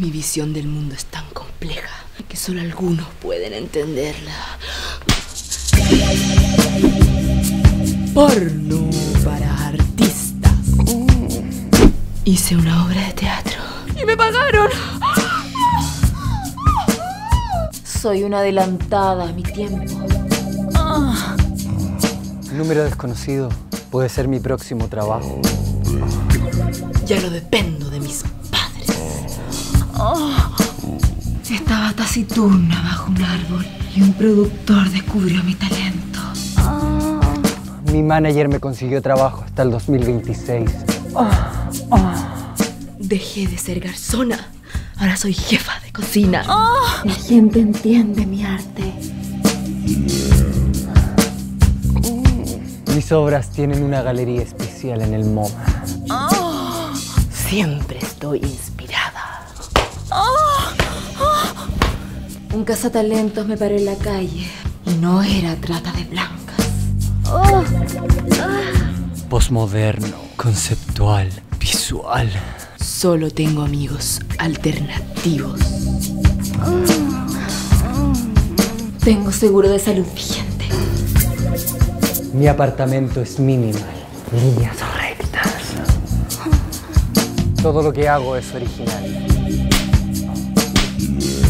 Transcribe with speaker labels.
Speaker 1: Mi visión del mundo es tan compleja que solo algunos pueden entenderla. Porno para artistas. Hice una obra de teatro y me pagaron. Soy una adelantada a mi tiempo.
Speaker 2: Número desconocido puede ser mi próximo trabajo.
Speaker 1: Ya no dependo de mis. Estaba taciturna bajo un árbol y un productor descubrió mi talento.
Speaker 2: Mi manager me consiguió trabajo hasta el 2026.
Speaker 1: Dejé de ser garzona. Ahora soy jefa de cocina. La gente entiende mi arte.
Speaker 2: Mis obras tienen una galería especial en el MoMA.
Speaker 1: Siempre estoy inspirada. Un cazatalentos me paró en la calle y no era trata de blancas.
Speaker 2: Postmoderno, conceptual, visual.
Speaker 1: Solo tengo amigos alternativos. Tengo seguro de salud vigente.
Speaker 2: Mi apartamento es minimal. Líneas rectas. Todo lo que hago es original. Yeah.